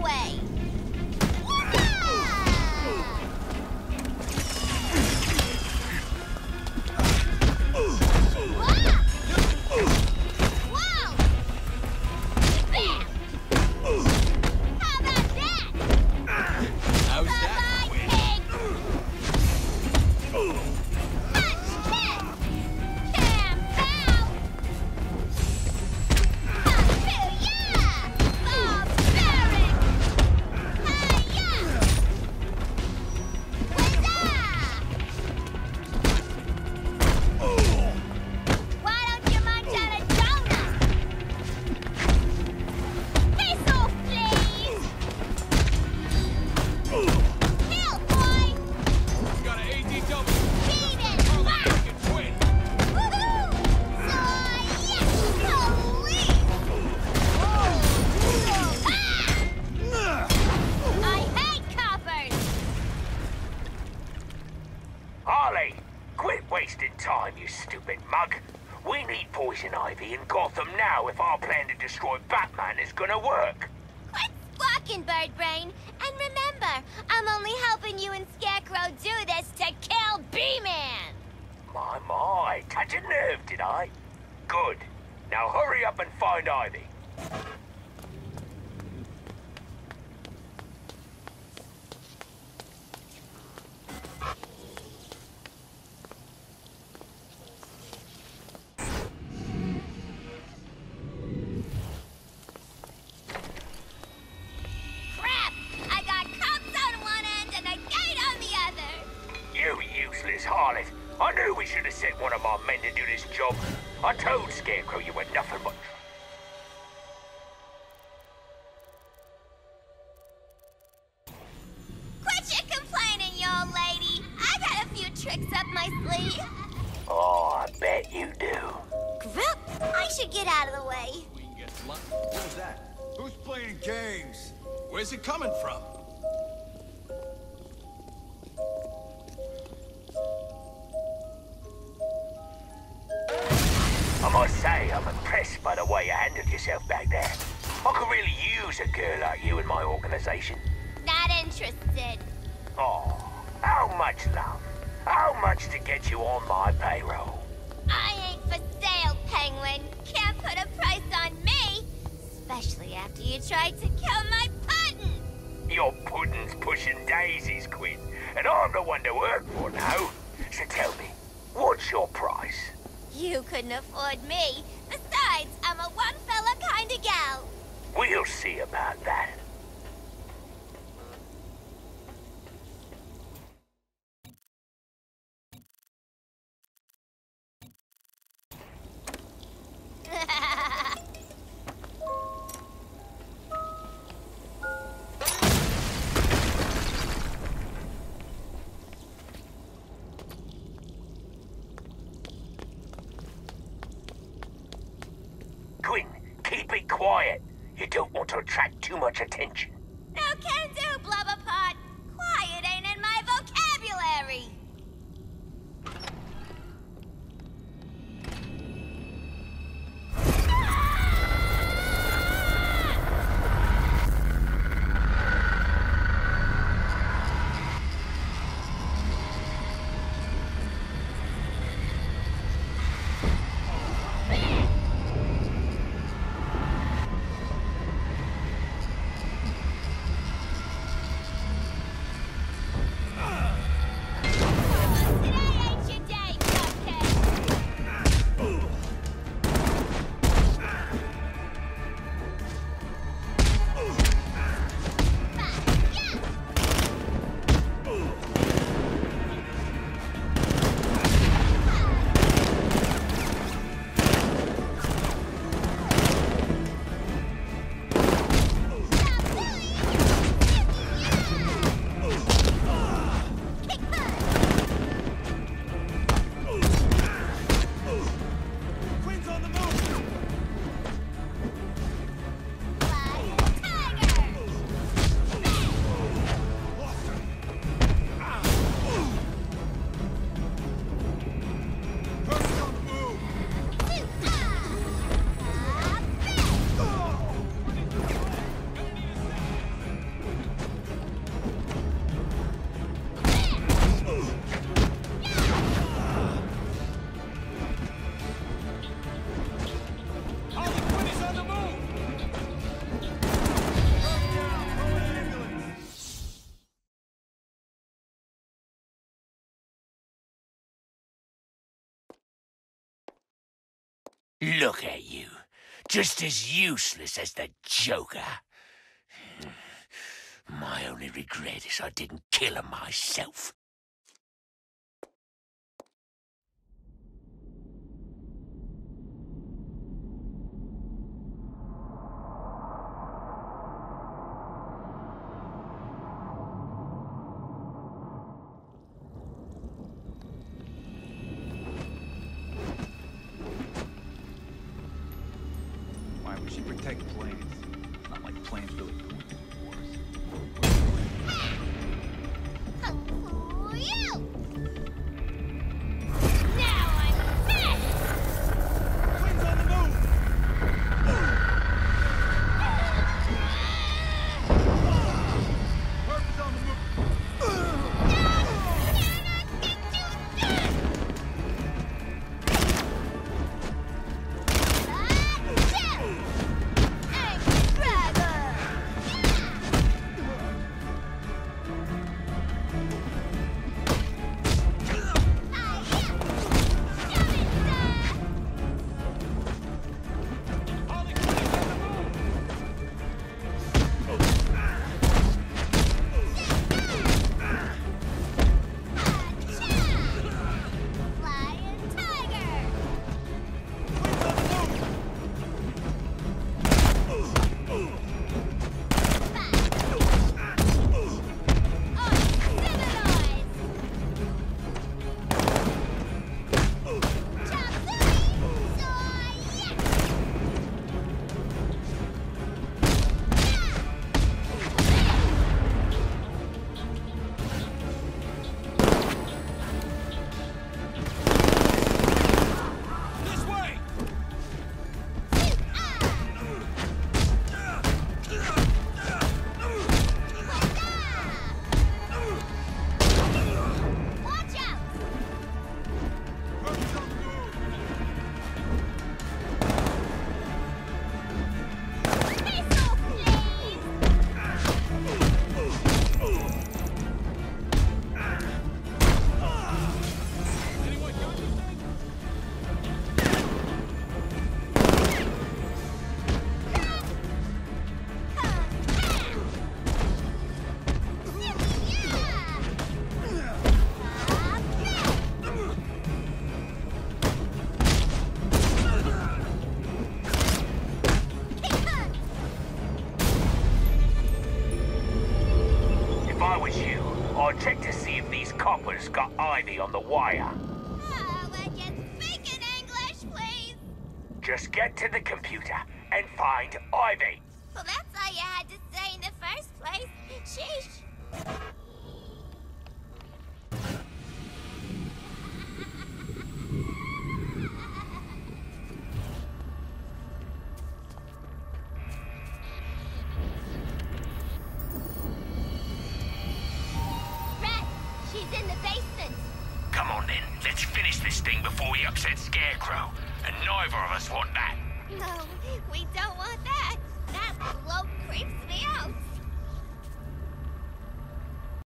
away! Time, you stupid mug. We need Poison Ivy in Gotham now if our plan to destroy Batman is gonna work. Quit squawking, Bird Brain! And remember, I'm only helping you and Scarecrow do this to kill B-Man! My, my, touch a nerve, did I? Good. Now hurry up and find Ivy. To do this job. I told Scarecrow you were nothing but... Quit your complaining, you old lady! I got a few tricks up my sleeve! Oh, I bet you do. Group, I should get out of the way. We can get lucky. Who's that? Who's playing games? Where's it coming from? I must say, I'm impressed by the way you handled yourself back there. I could really use a girl like you in my organization. Not interested. Oh, how much love? How much to get you on my payroll? I ain't for sale, Penguin. Can't put a price on me. Especially after you tried to kill my puddin'. Your puddin's pushing daisies, Quinn, and I'm the one to work for now. So tell me, what's your price? You couldn't afford me. Besides, I'm a one fella kind of gal. We'll see about that. Quinn, keep it quiet. You don't want to attract too much attention. Look at you. Just as useless as the Joker. My only regret is I didn't kill him myself. Should protect planes. Not like planes really to wars. Check to see if these coppers got Ivy on the wire. Oh, you speak in English, please? Just get to the computer and find Ivy. Well, then, let's finish this thing before we upset Scarecrow. And neither of us want that. No, we don't want that. That bloke creeps me out.